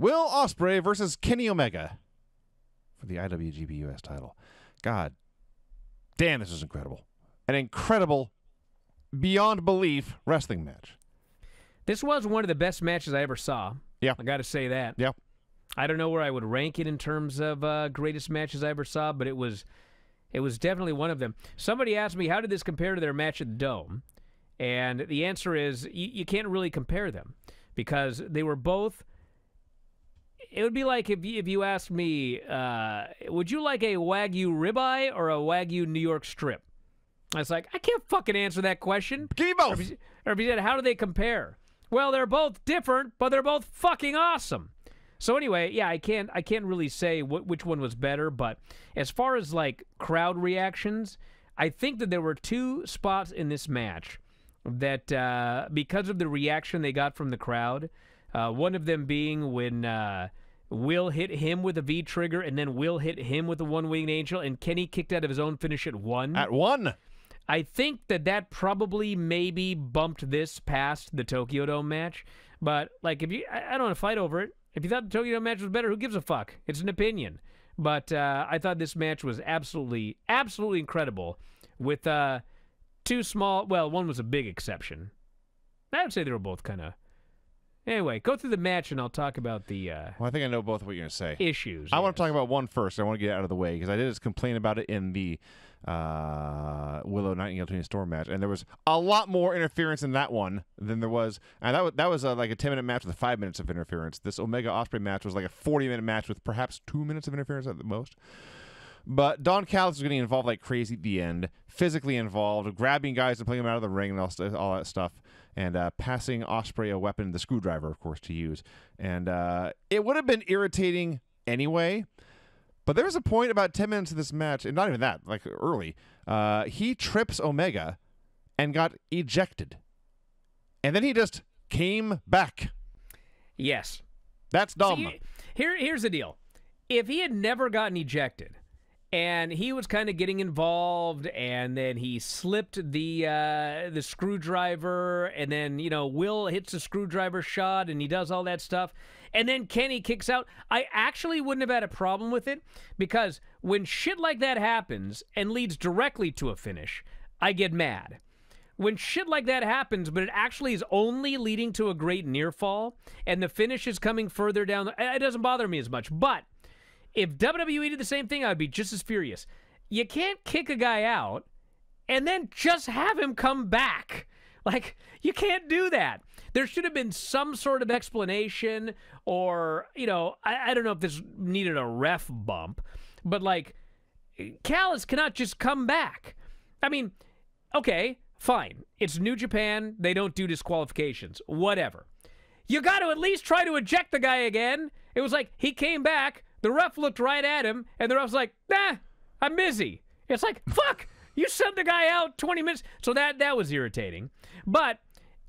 Will Ospreay versus Kenny Omega for the IWGP US title. God damn, this is incredible. An incredible, beyond belief wrestling match. This was one of the best matches I ever saw. Yeah. I got to say that. Yeah. I don't know where I would rank it in terms of uh, greatest matches I ever saw, but it was it was definitely one of them. Somebody asked me how did this compare to their match at the Dome, and the answer is you, you can't really compare them because they were both. It would be like if you, if you asked me, uh, would you like a Wagyu ribeye or a Wagyu New York strip? I was like, I can't fucking answer that question. Give me Or both. if, you, or if you said, how do they compare? Well, they're both different, but they're both fucking awesome. So anyway, yeah, I can't I can't really say wh- which one was better, but as far as like crowd reactions, I think that there were two spots in this match that uh, because of the reaction they got from the crowd, uh, one of them being when uh, Will hit him with a V trigger, and then Will hit him with a one winged angel, and Kenny kicked out of his own finish at one. At one. I think that that probably maybe bumped this past the Tokyo Dome match. But like, if you, I, I don't want to fight over it. If you thought the Tokyo Dome match was better, who gives a fuck? It's an opinion. But uh, I thought this match was absolutely, absolutely incredible. With uh, two small, well, one was a big exception. I would say they were both kind of. Anyway, go through the match and I'll talk about the uh, Well, I think I know both of what you're going to say. issues. I want to talk about one first. I want to get it out of the way because I did just complain about it in the uh, Willow Nightingale Toni Storm match, and there was a lot more interference in that one than there was. And that was that was uh, like a ten minute match with five minutes of interference. This Omega Ospreay match was like a forty minute match with perhaps two minutes of interference at the most. But Don Callis was getting involved like crazy at the end, physically involved, grabbing guys and pulling them out of the ring and all, all that stuff, and uh, passing Ospreay a weapon, the screwdriver, of course, to use. And uh, it would have been irritating anyway. But there was a point about 10 minutes of this match, and not even that, like early, uh, he trips Omega and got ejected. And then he just came back. Yes. That's dumb. See, here, here's the deal. If he had never gotten ejected, and he was kind of getting involved, and then he slipped the uh, the screwdriver, and then you know Will hits the screwdriver shot, and he does all that stuff, and then Kenny kicks out. I actually wouldn't have had a problem with it because when shit like that happens and leads directly to a finish, I get mad when shit like that happens, but it actually is only leading to a great near fall, and the finish is coming further down, it doesn't bother me as much. But if WWE did the same thing, I'd be just as furious. You can't kick a guy out and then just have him come back. Like, you can't do that. There should have been some sort of explanation, or, you know, I, I don't know if this needed a ref bump, but like, Callis cannot just come back. I mean, okay, fine. It's New Japan. They don't do disqualifications. Whatever. You got to at least try to eject the guy again. It was like he came back, the ref looked right at him, and the ref's like, nah, I'm busy. It's like, fuck, you sent the guy out 20 minutes. So that that was irritating. But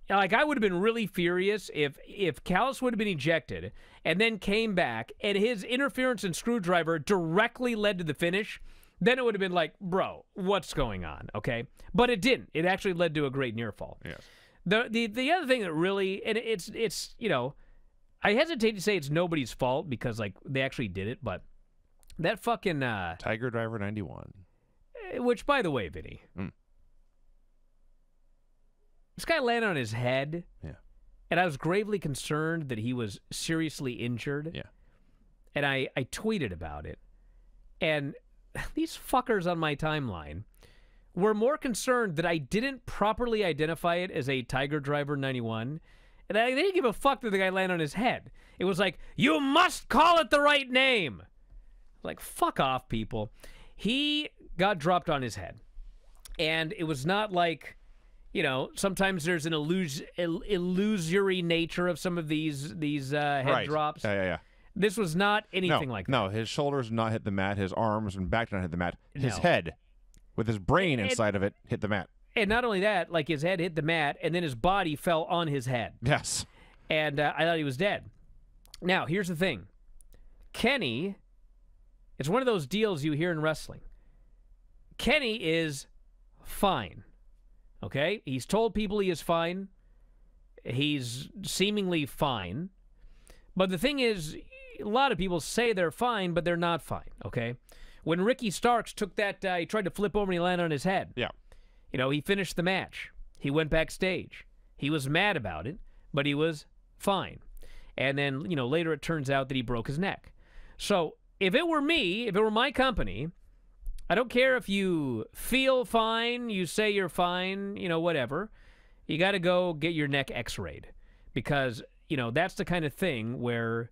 like I would have been really furious if if Callis would have been ejected and then came back and his interference and screwdriver directly led to the finish. Then it would have been like, bro, what's going on? Okay, but it didn't. It actually led to a great near fall. Yes. The the the other thing that really and it's it's you know, I hesitate to say it's nobody's fault because like they actually did it, but that fucking uh, Tiger Driver 91. which by the way, Vinny, Mm. this guy landed on his head. Yeah. And I was gravely concerned that he was seriously injured. Yeah. And I, I tweeted about it. And these fuckers on my timeline were more concerned that I didn't properly identify it as a Tiger Driver 91. And I, they didn't give a fuck that the guy landed on his head. It was like, you must call it the right name. Like, fuck off, people. He got dropped on his head. And it was not like, you know, sometimes there's an illus- ill- illusory nature of some of these these uh, head right. drops. Yeah, yeah, yeah. This was not anything no, like that. no, his shoulders did not hit the mat. His arms and back did not hit the mat. His No. head, with his brain It- inside of it, hit the mat. And not only that, like his head hit the mat, and then his body fell on his head. Yes. and uh, I thought he was dead. Now, here's the thing Kenny, it's one of those deals you hear in wrestling. Kenny is fine. Okay? He's told people he is fine. He's seemingly fine. But the thing is, a lot of people say they're fine, but they're not fine. Okay, when Ricky Starks took that, uh, he tried to flip over and he landed on his head. Yeah. You know, he finished the match. He went backstage. He was mad about it, but he was fine. And then, you know, later it turns out that he broke his neck. So if it were me, if it were my company, I don't care if you feel fine, you say you're fine, you know, whatever. You got to go get your neck x rayed because, you know, that's the kind of thing where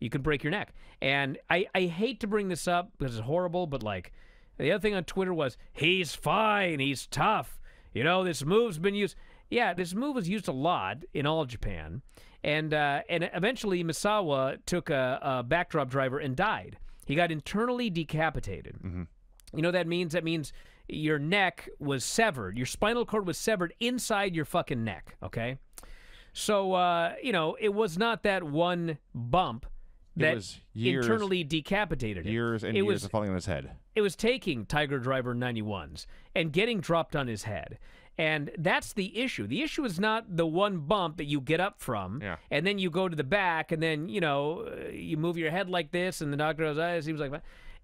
you can break your neck. And I, I hate to bring this up because it's horrible, but like the other thing on Twitter was, he's fine, he's tough. You know, this move's been used. Yeah, this move was used a lot in all of Japan. And, uh, and eventually Misawa took a, a backdrop driver and died. He got internally decapitated. You know what that means? That means your neck was severed. Your spinal cord was severed inside your fucking neck, okay? So, uh, you know, it was not that one bump It that was years- internally decapitated it. Years and it years was, of falling on his head. It was taking Tiger Driver 91s and getting dropped on his head. And that's the issue. The issue is not the one bump that you get up from, Yeah. and then you go to the back, and then you know uh, you move your head like this, and the doctor goes, "Ah, it seems like."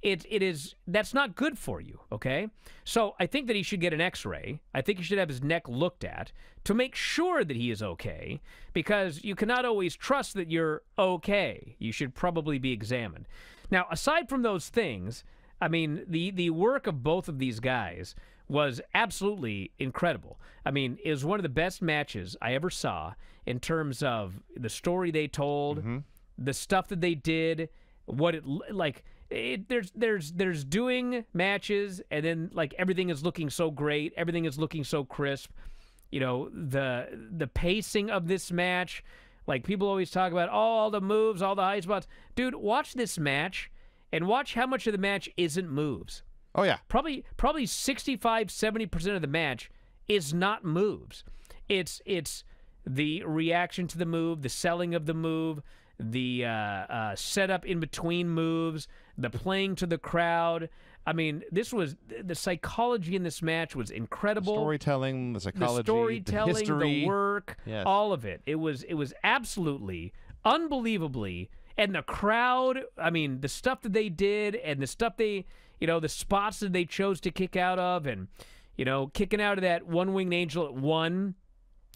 It it is that's not good for you. Okay, so I think that he should get an X-ray. I think he should have his neck looked at to make sure that he is okay, because you cannot always trust that you're okay. You should probably be examined. Now, aside from those things, I mean, the the work of both of these guys was absolutely incredible. I mean, it was one of the best matches I ever saw in terms of the story they told, mm-hmm. the stuff that they did, what it like. It, there's there's there's doing matches, and then like everything is looking so great, everything is looking so crisp. You know the the pacing of this match. Like people always talk about oh, all the moves, all the high spots. Dude, watch this match and watch how much of the match isn't moves. Oh yeah. Probably probably 65 70% of the match is not moves. It's it's the reaction to the move, the selling of the move, the uh, uh, setup in between moves, the playing to the crowd. I mean, this was the psychology in this match was incredible Storytelling, the psychology, the storytelling, the history. work, Yes. all of it. It was it was absolutely unbelievably and the crowd, I mean, the stuff that they did and the stuff they, you know, the spots that they chose to kick out of and you know, kicking out of that one-winged angel at 1.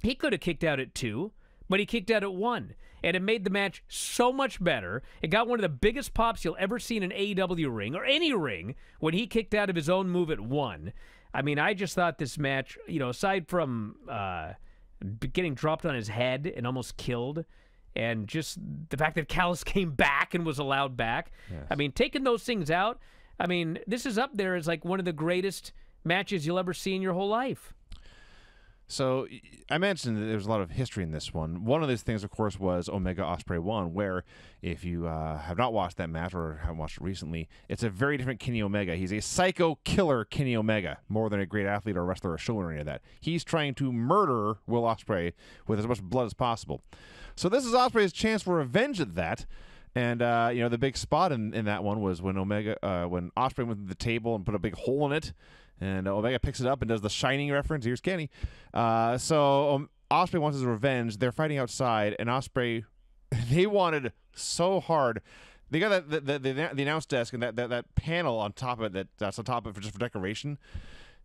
He could have kicked out at 2, but he kicked out at 1. And it made the match so much better. It got one of the biggest pops you'll ever see in an AEW ring or any ring when he kicked out of his own move at 1. I mean, I just thought this match, you know, aside from uh, getting dropped on his head and almost killed, and just the fact that Callis came back and was allowed back. I mean, taking those things out, I mean, this is up there as like one of the greatest matches you'll ever see in your whole life. So I mentioned that there was a lot of history in this one. One of those things, of course, was Omega Ospreay One, where if you uh, have not watched that match or haven't watched it recently, it's a very different Kenny Omega. He's a psycho killer Kenny Omega, more than a great athlete or wrestler or showman or any of that. He's trying to murder Will Ospreay with as much blood as possible. So this is Ospreay's chance for revenge at that. And uh, you know the big spot in, in that one was when Omega, uh, when Ospreay went to the table and put a big hole in it, and Omega picks it up and does the Shining reference. Here's Kenny. Uh, so um, Ospreay wants his revenge. They're fighting outside, and Ospreay, they wanted so hard. They got that the, the, the, announce desk and that, that, that panel on top of it that that's on top of it for just for decoration.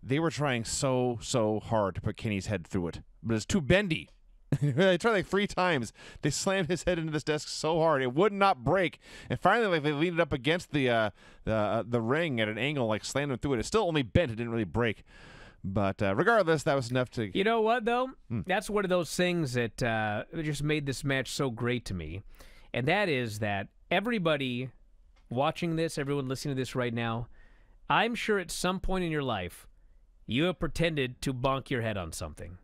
They were trying so so hard to put Kenny's head through it, but it's too bendy. they tried like three times. They slammed his head into this desk so hard it would not break. And finally, like they leaned it up against the uh, the uh, the ring at an angle, like slammed him through it. It still only bent. It didn't really break. But uh, regardless, that was enough to. You know what, though? Hmm. That's one of those things that uh, just made this match so great to me. And that is that everybody watching this, everyone listening to this right now, I'm sure at some point in your life, you have pretended to bonk your head on something.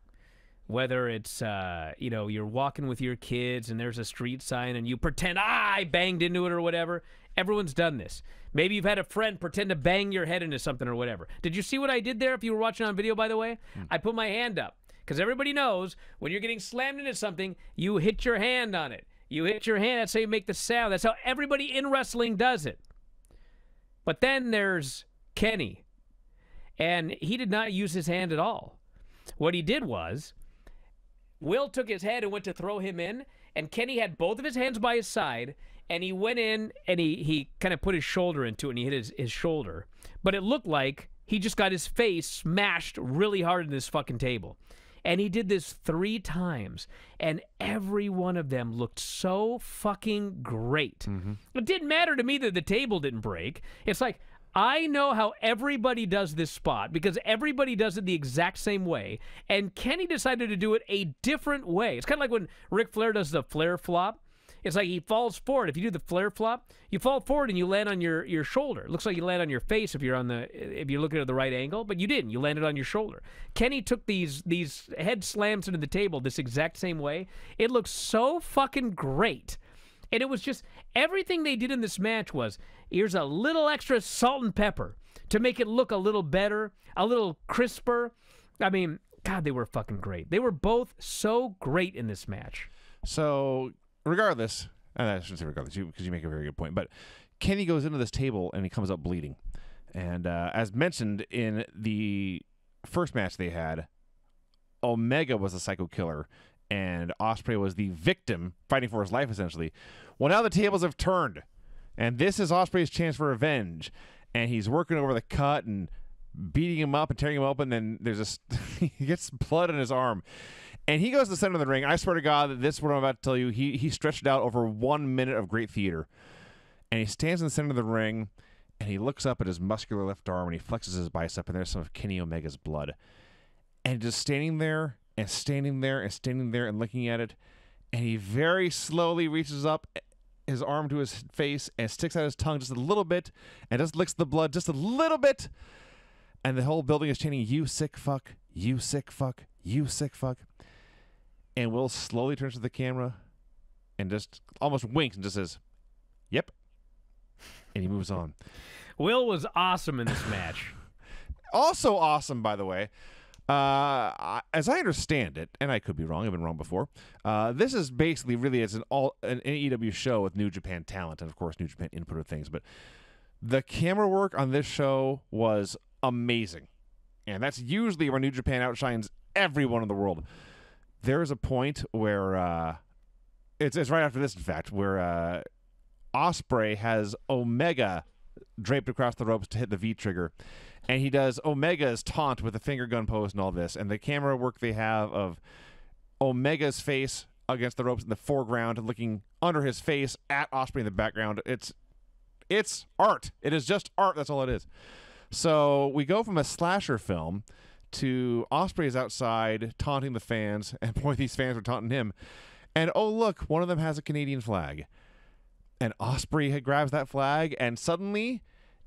Whether it's, uh, you know, you're walking with your kids and there's a street sign and you pretend, ah, I banged into it or whatever. Everyone's done this. Maybe you've had a friend pretend to bang your head into something or whatever. Did you see what I did there if you were watching on video, by the way? I put my hand up because everybody knows when you're getting slammed into something, you hit your hand on it. You hit your hand. That's how you make the sound. That's how everybody in wrestling does it. But then there's Kenny, and he did not use his hand at all. What he did was, Will took his head and went to throw him in, and Kenny had both of his hands by his side, and he went in and he he kind of put his shoulder into it, and he hit his his shoulder, but it looked like he just got his face smashed really hard in this fucking table. And he did this three times, and every one of them looked so fucking great. Mm-hmm. It didn't matter to me that the table didn't break. It's like, I know how everybody does this spot because everybody does it the exact same way. And Kenny decided to do it a different way. It's kind of like when Ric Flair does the Flair flop. It's like he falls forward. If you do the flare flop, you fall forward and you land on your, your shoulder. It looks like you land on your face if you're on the if you're looking at the right angle, but you didn't. You landed on your shoulder. Kenny took these these head slams into the table this exact same way. It looks so fucking great. And it was just everything they did in this match was here's a little extra salt and pepper to make it look a little better, a little crisper. I mean, God, they were fucking great. They were both so great in this match. So, regardless, and I shouldn't say regardless, because you make a very good point. But Kenny goes into this table and he comes up bleeding, and uh, as mentioned in the first match they had, Omega was a psycho killer, and Ospreay was the victim fighting for his life essentially. Well, now the tables have turned, and this is Ospreay's chance for revenge, and he's working over the cut and beating him up and tearing him open. Then there's this he gets blood in his arm. And he goes to the center of the ring. I swear to God that this is what I'm about to tell you. He he stretched out over one minute of great theater. And he stands in the center of the ring and he looks up at his muscular left arm and he flexes his bicep and there's some of Kenny Omega's blood. And just standing there and standing there and standing there and looking at it. And he very slowly reaches up his arm to his face and sticks out his tongue just a little bit and just licks the blood just a little bit. And the whole building is chanting, You sick fuck, you sick fuck, you sick fuck. And Will slowly turns to the camera and just almost winks and just says, Yep. And he moves on. Will was awesome in this match. Also awesome, by the way. Uh, as I understand it, and I could be wrong, I've been wrong before. Uh, this is basically really it's an all an AEW show with New Japan talent and of course New Japan input of things. But the camera work on this show was amazing, and that's usually where New Japan outshines everyone in the world. There is a point where uh, it's it's right after this, in fact, where uh, Ospreay has Omega draped across the ropes to hit the V trigger, and he does Omega's taunt with the finger gun pose and all this, and the camera work they have of Omega's face against the ropes in the foreground, looking under his face at Ospreay in the background. It's it's art. It is just art. That's all it is. So we go from a slasher film to Ospreay is outside taunting the fans, and boy, these fans were taunting him. And oh look, one of them has a Canadian flag. And Ospreay had grabs that flag, and suddenly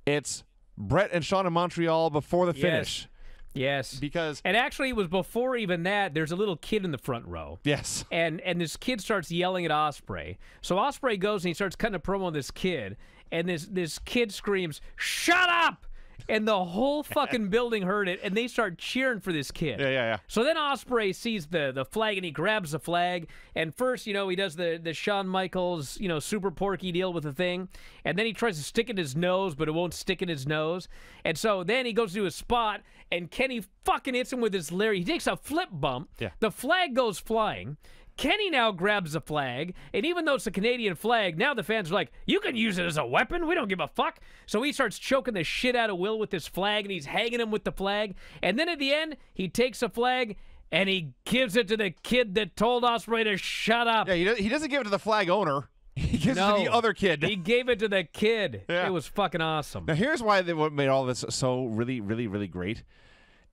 it's Bret and Shawn in Montreal before the Yes. finish. Yes. Because And actually, it was before even that. There's a little kid in the front row. yes, and and this kid starts yelling at Ospreay. So Ospreay goes and he starts cutting a promo on this kid, and this this kid screams, "Shut up!" And the whole fucking building heard it, and they start cheering for this kid. yeah, yeah, yeah. So then Ospreay sees the the flag and he grabs the flag. And first, you know, he does the the Shawn Michaels, you know, super porky deal with the thing. And then he tries to stick it in his nose, but it won't stick in his nose. And so then he goes to his spot, and Kenny fucking hits him with his Larry. He takes a flip bump. Yeah. The flag goes flying. Kenny now grabs the flag, and even though it's a Canadian flag, now the fans are like, "You can use it as a weapon. We don't give a fuck." So he starts choking the shit out of Will with his flag, and he's hanging him with the flag. And then at the end, he takes a flag and he gives it to the kid that told Ospreay to shut up. Yeah, he, does, he doesn't give it to the flag owner. He gives it No. to the other kid. He gave it to the kid. Yeah. It was fucking awesome. Now, here's why they what made all this so really, really, really great.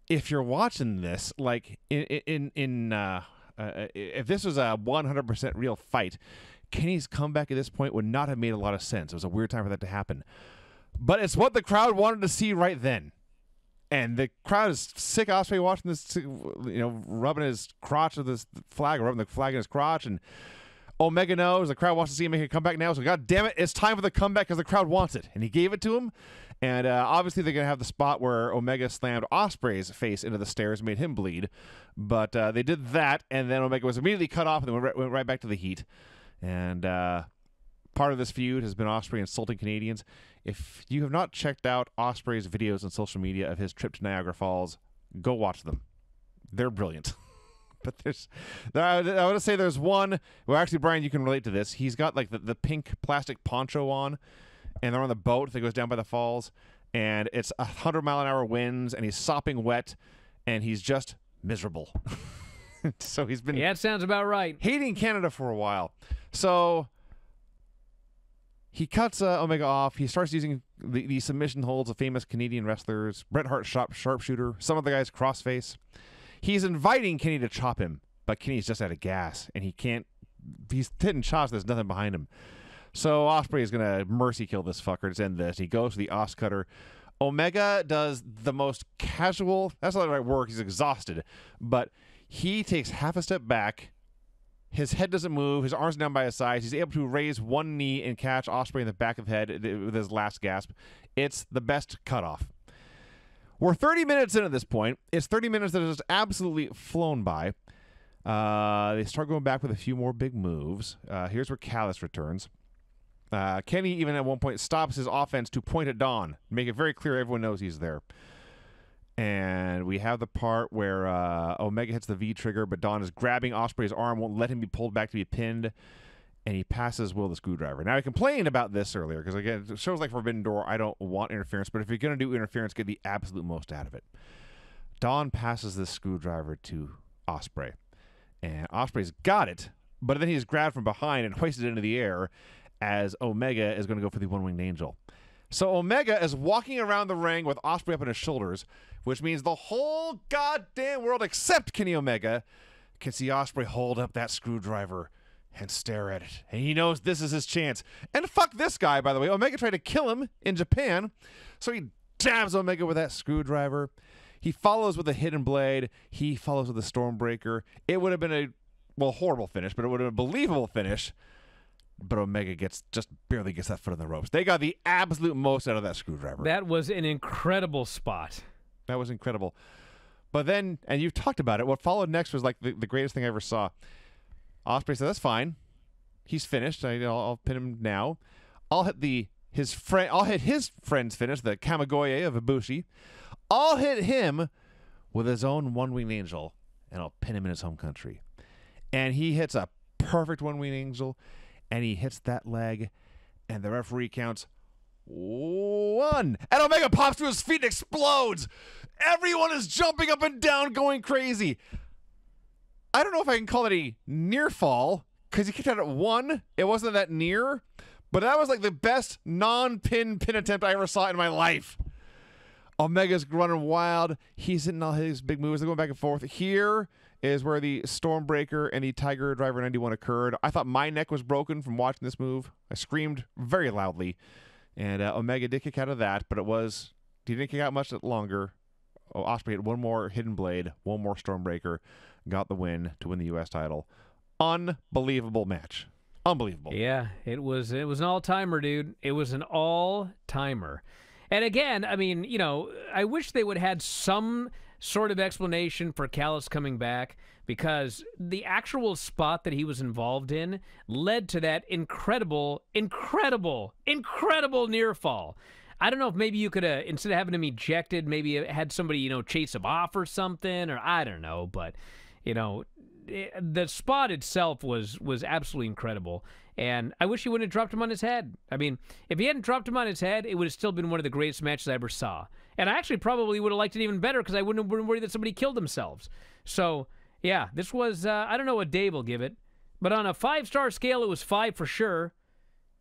If you're watching this, like in in in uh, uh, if this was a 100% real fight, Kenny's comeback at this point would not have made a lot of sense. It was a weird time for that to happen, but it's what the crowd wanted to see right then. And the crowd is sick. Ospreay watching this, you know, rubbing his crotch with this flag, rubbing the flag in his crotch, and Omega knows the crowd wants to see him make a comeback now. So, God damn it, it's time for the comeback because the crowd wants it. And he gave it to him. And uh, obviously, they're going to have the spot where Omega slammed Ospreay's face into the stairs made him bleed. But uh, they did that, and then Omega was immediately cut off and then went right, went right back to the heat. And uh, part of this feud has been Ospreay insulting Canadians. If you have not checked out Ospreay's videos on social media of his trip to Niagara Falls, go watch them. They're brilliant. but there's, there, I I would say there's one. Well, actually, Bryan, you can relate to this. He's got like the, the pink plastic poncho on, and they're on the boat that goes down by the falls, and it's a hundred mile an hour winds, and he's sopping wet, and he's just miserable. so he's been Yeah, it sounds about right. hating Canada for a while. So he cuts uh, Omega off. He starts using the, the submission holds of famous Canadian wrestlers, Bret Hart sharp, sharpshooter, some of the guys crossface. He's inviting Kenny to chop him, but Kenny's just out of gas and he can't. He's hitting shots. There's nothing behind him. So Ospreay is gonna mercy kill this fucker to end this. He goes to the Os cutter. Omega does the most casual. That's not the right word. He's exhausted, but he takes half a step back. His head doesn't move. His arms down by his sides. He's able to raise one knee and catch Ospreay in the back of the head with his last gasp. It's the best cutoff. We're 30 minutes in at this point. It's 30 minutes that has absolutely flown by. Uh, they start going back with a few more big moves. Uh, here's where Callis returns. Uh, Kenny even at one point stops his offense to point at Don, make it very clear everyone knows he's there. And we have the part where uh, Omega hits the V trigger, but Don is grabbing Ospreay's arm, won't let him be pulled back to be pinned, and he passes Will the screwdriver. Now I complained about this earlier because again, it shows like Forbidden Door. I don't want interference, but if you're gonna do interference, get the absolute most out of it. Don passes this screwdriver to Ospreay, and Ospreay's got it, but then he's grabbed from behind and hoisted into the air as Omega is going to go for the one winged angel. So Omega is walking around the ring with Ospreay up on his shoulders, which means the whole goddamn world except Kenny Omega can see Ospreay hold up that screwdriver and stare at it. And he knows this is his chance. And fuck this guy, by the way. Omega tried to kill him in Japan, so he dabs Omega with that screwdriver. He follows with a hidden blade. He follows with a stormbreaker. It would have been a well horrible finish, but it would have been a believable finish but Omega gets just barely gets that foot in the ropes. They got the absolute most out of that screwdriver. That was an incredible spot. That was incredible. But then, and you've talked about it. What followed next was like the, the greatest thing I ever saw. Ospreay said, "That's fine. He's finished. I, will I'll pin him now. I'll hit the his friend. I'll hit his friend's finish, the Kamigoye of Ibushi. I'll hit him with his own one winged angel, and I'll pin him in his home country. And he hits a perfect one winged angel." And he hits that leg, and the referee counts one. And Omega pops to his feet and explodes. Everyone is jumping up and down, going crazy. I don't know if I can call it a near fall because he kicked out at one. It wasn't that near, but that was like the best non pin pin attempt I ever saw in my life. Omega's running wild. He's hitting all his big moves. They're going back and forth. Here is where the Stormbreaker and the Tiger Driver 91 occurred. I thought my neck was broken from watching this move. I screamed very loudly. And uh, Omega did kick out of that, but it was, he didn't kick out much longer. Oh, Ospreay had one more Hidden Blade, one more Stormbreaker, got the win to win the U.S. title. Unbelievable match. Unbelievable. Yeah, it was it was an all timer, dude. It was an all timer. And again, I mean, you know, I wish they would had some sort of explanation for Callis coming back because the actual spot that he was involved in led to that incredible, incredible, incredible near fall. I don't know if maybe you could have, instead of having him ejected, maybe had somebody, you know, chase him off or something, or I don't know, but, you know, eh, the spot itself was was absolutely incredible. And I wish he wouldn't have dropped him on his head. I mean, if he hadn't dropped him on his head, it would have still been one of the greatest matches I ever saw. And I actually probably would have liked it even better because I wouldn't have been worried that somebody killed themselves. So, yeah, this was, uh, I don't know what Dave will give it, but on a five star scale, it was five for sure.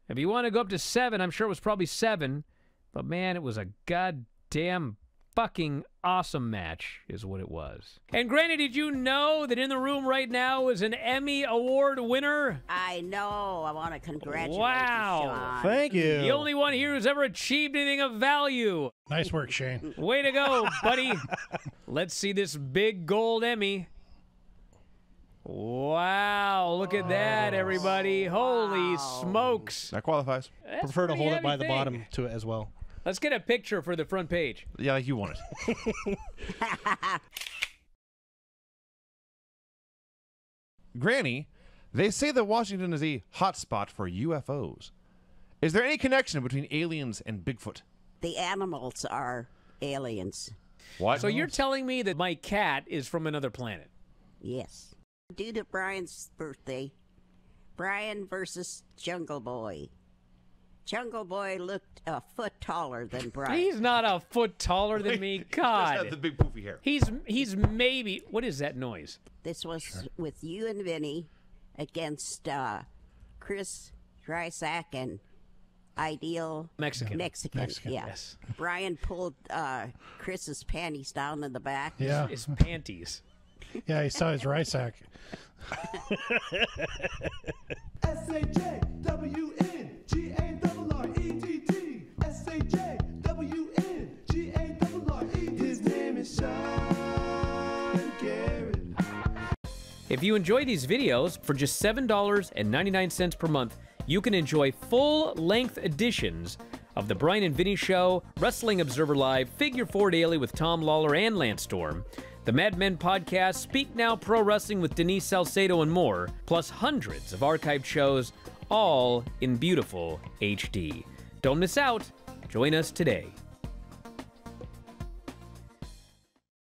If you want to go up to seven, I'm sure it was probably seven. But man, it was a goddamn fucking awesome match, is what it was. And Granny, did you know that in the room right now is an Emmy Award winner? I know. I want to congratulate Wow. you, Sean. Thank you. The only one here who's ever achieved anything of value. nice work, Shane. Way to go, buddy. Let's see this big gold Emmy. Wow, look at that, everybody. Holy smokes. That qualifies. That's Prefer to hold it heavy by the bottom to it as well. Let's get a picture for the front page. Yeah, like you want it. Granny, they say that Washington is a hotspot for UFOs. Is there any connection between aliens and Bigfoot? The animals are aliens. What? So you're telling me that my cat is from another planet? Yes. Due to Bryan's birthday, Bryan versus Jungle Boy. Jungle Boy looked a foot taller than Bryan. He's not a foot taller than me. God. the big poofy hair. He's he's maybe what is that noise? This was with you and Vinny against uh, Chris Drysack and Ideal Mexican. Mexican. Mexican, yeah. yes. Bryan pulled uh, Chris's panties down in the back. Yeah. His panties. Yeah, he saw his rice sack. S A J If you enjoy these videos, for just $7.99 per month, you can enjoy full length editions of The Bryan and Vinny Show, Wrestling Observer Live, Figure 4 Daily with Tom Lawler and Lance Storm, the Mad Men podcast, Speak Now Pro Wrestling with Denise Salcedo, and more, plus hundreds of archived shows, all in beautiful HD. Don't miss out. Join us today.